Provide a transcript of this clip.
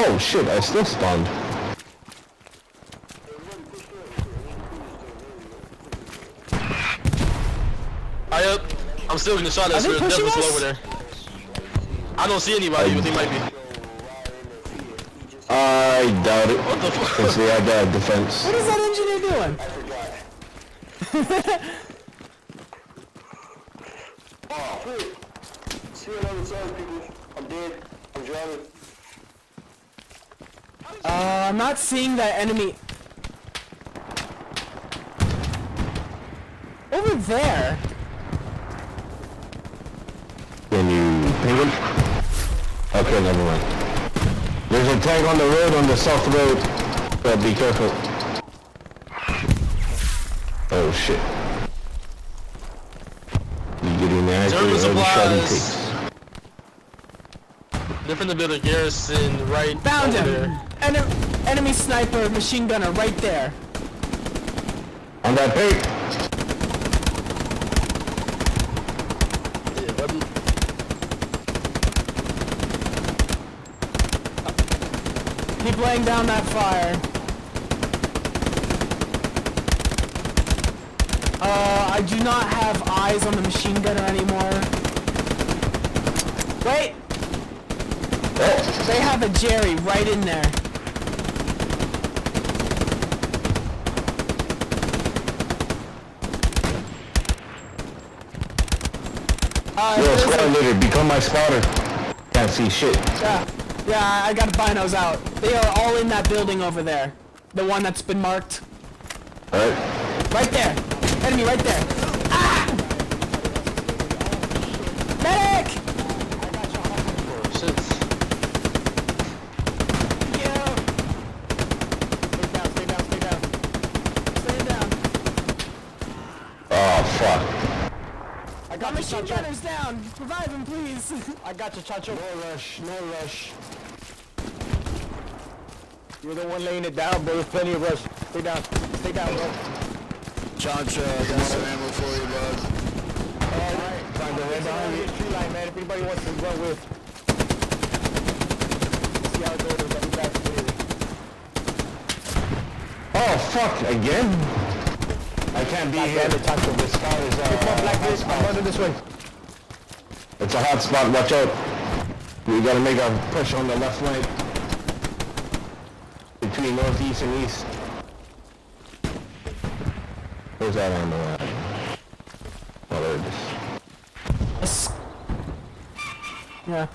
Oh shit, I still spawned. I up. I'm still gonna shot Are us. they There's pushing devils us? over there. I don't see anybody, but they might be. I doubt it. What the fuck? Because they had that defense. What is that engineer doing? Oh, shit. See another side, people. I'm dead. I'm drowning. Uh, I'm not seeing that enemy. Over there. Can you ping him? Okay, never mind. There's a tank on the road, on the south road. So be careful. Oh shit. You getting there? German You're already shouting supplies. Ticks. They're from the building garrison right Found over him. there. Ene- enemy sniper, machine gunner, right there. On that pig. Yeah, but- Keep laying down that fire. Uh, I do not have eyes on the machine gunner anymore. Wait! Oh, They have a Jerry right in there. Uh, yo, squad leader, become my spotter. Can't see shit. Yeah, yeah, I got binos out. They are all in that building over there. The one that's been marked. Alright? Right there. Enemy right there. Ah! Medic! Shit. Yeah. Stay down, stay down, stay down. Stay down. Oh, fuck. I got the machine gunner's down. Revive him, please. I got you, Chacho. No rush, no rush. You're the one laying it down, bro. There's plenty of rush. Stay down. Stay down, bro. Chacha, got some ammo for you, bud. Alright. Find the red behind you. Tree line, man. If anybody wants to run with. See how it goes. I'll be back for. Oh, fuck, again? I can't be here. the Chacho. This spot is, uh, Come on, Black hot I'm spot. running this way. It's a hot spot, watch out. We gotta make a push on the left flank. Between northeast and east. Where's that ammo at? Oh, there it is. Yeah.